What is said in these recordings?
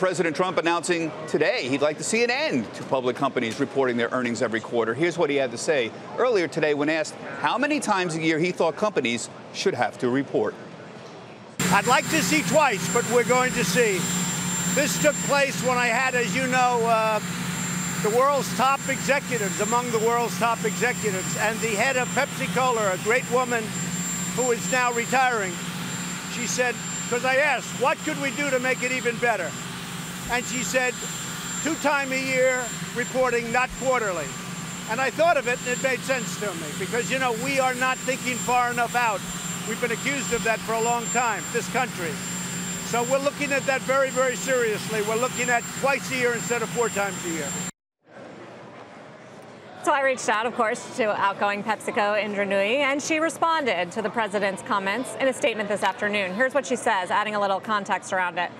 President Trump announcing today he'd like to see an end to public companies reporting their earnings every quarter. Here's what he had to say earlier today when asked how many times a year he thought companies should have to report. I'd like to see twice, but we're going to see. This took place when I had, as you know, uh, the world's top executives, among the world's top executives, and the head of Pepsi Cola, a great woman who is now retiring. She said, because I asked, what could we do to make it even better? And she said, two time a year reporting, not quarterly. And I thought of it and it made sense to me because, you know, we are not thinking far enough out. We've been accused of that for a long time, this country. So we're looking at that very, very seriously. We're looking at twice a year instead of four times a year. So I reached out, of course, to outgoing PepsiCo Indra Nooyi, and she responded to the president's comments in a statement this afternoon. Here's what she says, adding a little context around it.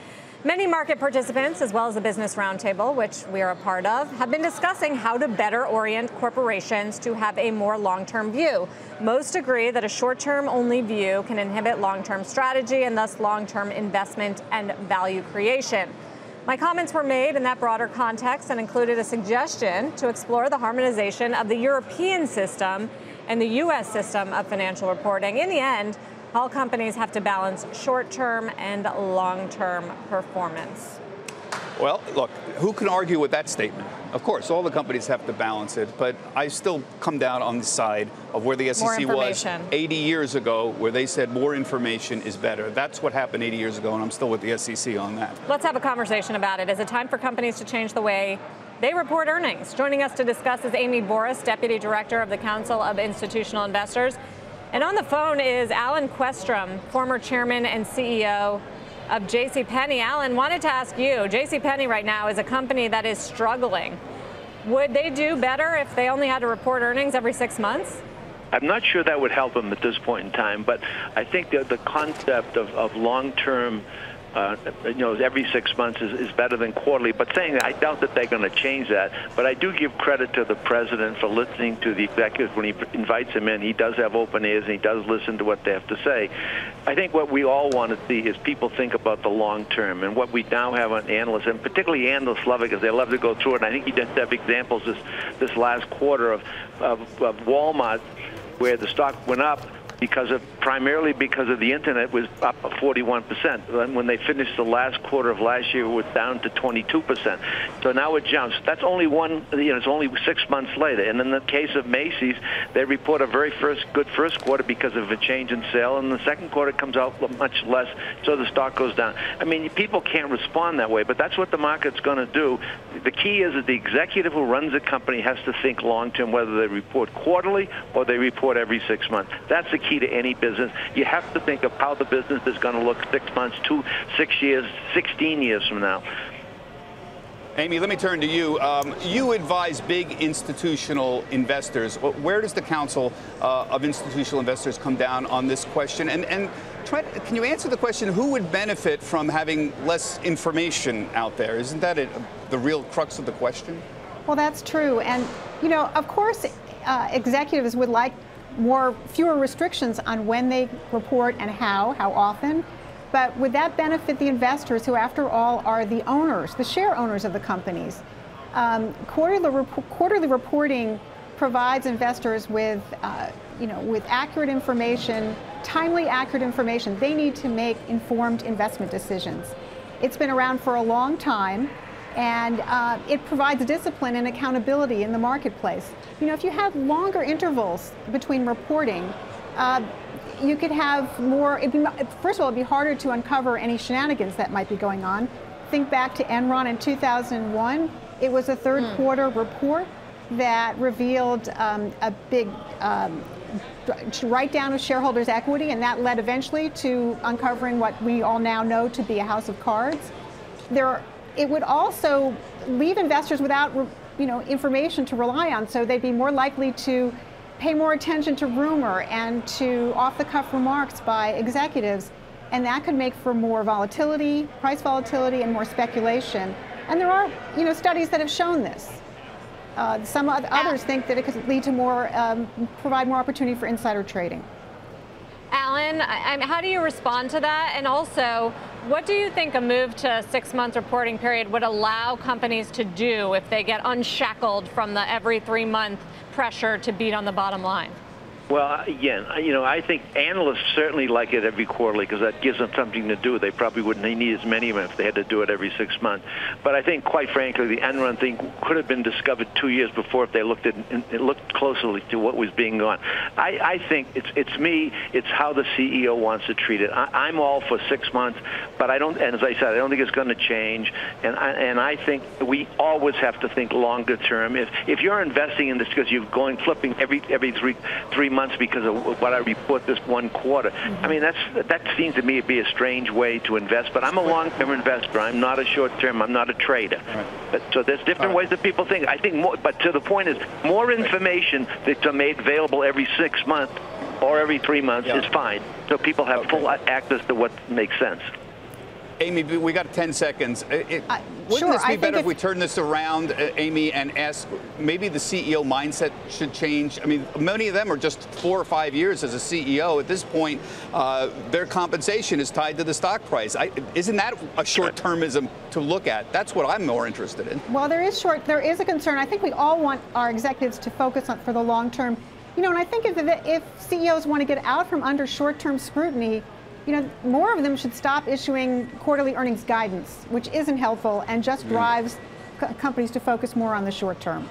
Many market participants, as well as the Business Roundtable, which we are a part of, have been discussing how to better orient corporations to have a more long term view. Most agree that a short term only view can inhibit long term strategy and thus long term investment and value creation. My comments were made in that broader context and included a suggestion to explore the harmonization of the European system and the U.S. system of financial reporting. In the end, all companies have to balance short term and long term performance. Well, look, who can argue with that statement? Of course, all the companies have to balance it, but I still come down on the side of where the SEC was 80 years ago, where they said more information is better. That's what happened 80 years ago, and I'm still with the SEC on that. Let's have a conversation about it. Is it time for companies to change the way they report earnings? Joining us to discuss is Amy Borrus, Deputy Director of the Council of Institutional Investors. And on the phone is Allen Questrom, former chairman and CEO of J.C. Penney. Alan, wanted to ask you, J.C. Penney right now is a company that is struggling. Would they do better if they only had to report earnings every six months? I'm not sure that would help them at this point in time, but I think that the concept of, of long-term uh, you know, every six months is, is better than quarterly. But saying that, I doubt that they're going to change that. But I do give credit to the president for listening to the executives when he invites them in. He does have open ears and he does listen to what they have to say. I think what we all want to see is people think about the long term and what we now have on analysts, and particularly analysts love it because they love to go through it. And I think he just have examples this this last quarter of, of, of Walmart where the stock went up because of primarily because of the internet was up 41 percent. When they finished the last quarter of last year, it was down to 22 percent. So now it jumps. That's only one. You know, it's only six months later. And in the case of Macy's, they report a very first good first quarter because of a change in sale, and the second quarter comes out much less, so the stock goes down. I mean, people can't respond that way, but that's what the market's going to do. The key is that the executive who runs the company has to think long term, whether they report quarterly or they report every six months. That's the key to any business. You have to think of how the business is going to look six months, two, six years, 16 years from now. Amy, let me turn to you. Um, you advise big institutional investors. Where does the Council uh, of Institutional Investors come down on this question? And, and try can you answer the question who would benefit from having less information out there? Isn't that the real crux of the question? Well, that's true. And, you know, of course, uh, executives would like more fewer restrictions on when they report and how, how often. But would that benefit the investors, who, after all, are the owners, the share owners of the companies? Um, quarterly, rep- quarterly, reporting provides investors with, uh, you know, with accurate information, timely, accurate information. They need to make informed investment decisions. It's been around for a long time and uh, it provides discipline and accountability in the marketplace. You know, if you have longer intervals between reporting, uh, you could have more, be, first of all, it'd be harder to uncover any shenanigans that might be going on. Think back to Enron in 2001. It was a third hmm. quarter report that revealed um, a big um, write down of shareholders' equity, and that led eventually to uncovering what we all now know to be a house of cards. There are it would also leave investors without you know, information to rely on, so they'd be more likely to pay more attention to rumor and to off-the-cuff remarks by executives, and that could make for more volatility, price volatility, and more speculation. And there are, you know, studies that have shown this. Uh, some others think that it could lead to more, um, provide more opportunity for insider trading. Allen, how do you respond to that? And also, What do you think a move to a six month reporting period would allow companies to do if they get unshackled from the every three month pressure to beat on the bottom line? Well, uh, again, uh, you know, I think analysts certainly like it every quarterly because that gives them something to do. They probably wouldn't need as many of them if they had to do it every six months. But I think, quite frankly, the Enron thing could have been discovered two years before if they looked at it looked closely to what was being done. I, I think it's it's me. It's how the CEO wants to treat it. I, I'm all for six months, but I don't. And as I said, I don't think it's going to change. And I, and I think we always have to think longer term. If if you're investing in this because you're going flipping every every three three months months because of what I report this one quarter. Mm-hmm. I mean, that's that seems to me to be a strange way to invest. But I'm a long-term investor. I'm not a short-term. I'm not a trader. Right. But, so there's different right. ways that people think. I think more. But to the point is, more information that's made available every six months or every three months yeah. is fine. So people have okay. full access to what makes sense. Amy, we got 10 seconds. It, uh, wouldn't sure, this be I better if we turn this around, uh, Amy, and ask maybe the CEO mindset should change? I mean, many of them are just four or five years as a CEO. At this point, uh, their compensation is tied to the stock price. I, isn't that a short-termism to look at? That's what I'm more interested in. Well, there is short. There is a concern. I think we all want our executives to focus on for the long term. You know, and I think if, if CEOs want to get out from under short-term scrutiny, you know, more of them should stop issuing quarterly earnings guidance, which isn't helpful and just mm. drives companies to focus more on the short term.